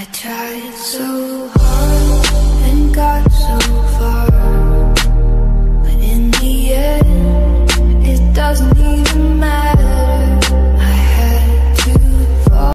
I tried so hard.